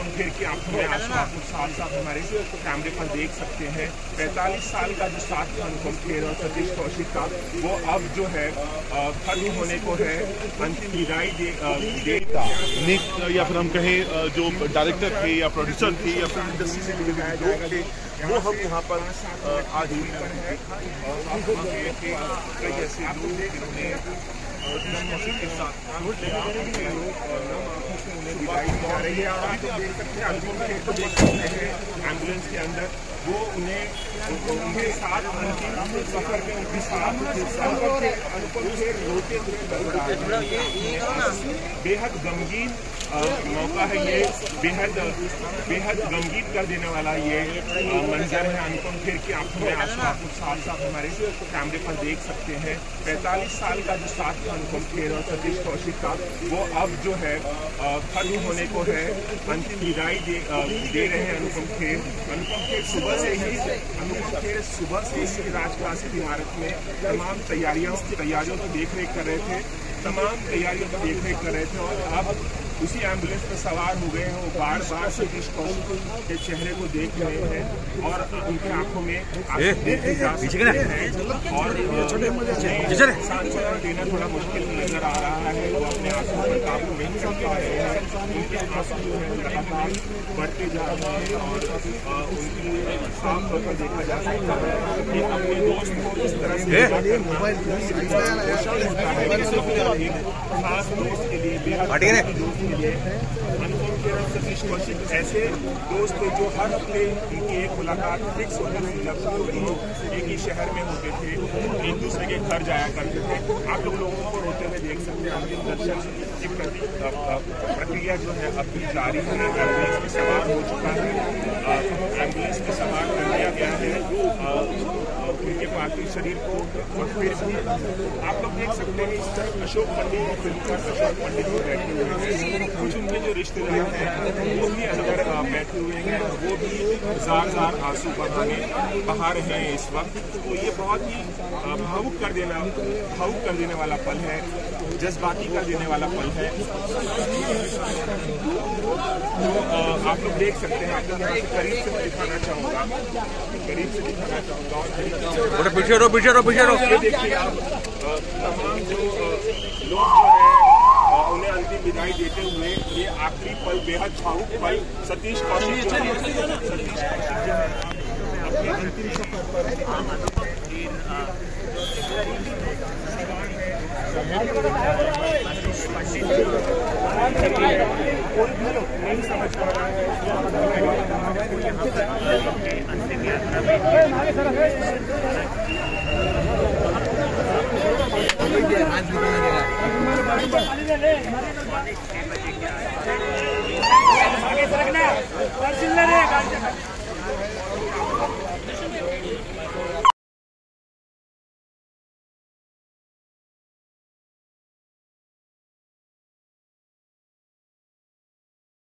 अनुपम खेर की आँखों में आँसू आप साफ़ साथ साथ हमारे कैमरे पर देख सकते हैं। 45 साल का जो साथ था अनुपम खेर और सतीश कौशिक का वो अब जो है खत्म होने को है। अंतिम विदाई दे दे निक या फिर हम कहें जो डायरेक्टर थे या प्रोड्यूसर थे या फिर इंडस्ट्री से जुड़े लोग थे वो हम यहाँ पर आज ही। है थे कई ऐसे लोग जिन्होंने हैं, एंबुलेंस के अंदर वो उन्हें उनको साथ अंतिम सफ़र में उनके साथ अनुपम रोते हुए हैं बेहद गमगीन मौका है ये बेहद बेहद गमगीन कर देने वाला ये मंजर है अनुपम खेर की आँखों में आँसू आप लोग साथ साथ हमारे कैमरे पर देख सकते हैं 45 साल का जो साथ था अनुपम खेर और सतीश कौशिक का वो अब जो है खत्म होने को है अंतिम विदाई दे, दे रहे हैं अनुपम खेर अनुपम खेर सुबह से ही अनुपम खेर सुबह से ही इमारत में तमाम तैयारियों तैयारियों की देख रेख कर रहे थे। तमाम तैयारियों की देख रेख कर रहे थे और अब उसी एंबुलेंस में सवार हो गए हैं वो बार बार सतीश कौशिक के चेहरे को देख रहे हैं और उनकी आँखों में हैं और सांत्वना देना थोड़ा मुश्किल नज़र आ रहा है। वो अपने आँसू पर काबू नहीं कर पा रहे हैं। उनके आँसू जो है लगातार बढ़ते जा रहे हैं और उनकी साफ़ तौर पर देखा जा सकता है कि अपने दोस्त को इस तरह से एक खेर सतीश कौशिक ऐसे दोस्त थे जो हर हफ़्ते उनकी एक मुलाकात फिक्स होती थी जब वो एक ही शहर में होते थे, एक दूसरे के घर जाया करते थे। आप लोग लोगों को रोते हुए देख सकते हैं अंतिम दर्शन की प्रक्रिया जो है अब भी जारी है। एंबुलेंस में सवार हो चुका है। एंबुलेंस में सवार कर दिया गया है। पार्थिव शरीर को और फिर भी आप लोग देख सकते हैं इस तरफ़ अशोक पंडित की फ़िल्म पर अशोक पंडित भी बैठे हुए हैं। कुछ उनके जो रिश्तेदार हैं, वो भी अंदर बैठे हुए हैं और वो भी जार जार आँसू बहाने बहा रहे हैं इस वक्त। तो ये बहुत ही भावुक कर देना, भावुक कर देने वाला पल है, जज्बाती कर देने वाला पल है। तो आप लोग देख सकते हैं आप लोग करीब से दिखाना चाहूँगा, करीब से दिखाना चाहूँगा। और पीछे रहो पीछे रहो पीछे रहो ये देखिए आप तमाम जो लोग जो है उन्हें अंतिम विदाई देते हुए ये आखिरी पल बेहद भावुक पल सतीश कौशिक सतीश कौशिक जो है अपने अंतिम सफ़र पर कोई भी लोग नहीं समझ पा रहा है। आगे सरकना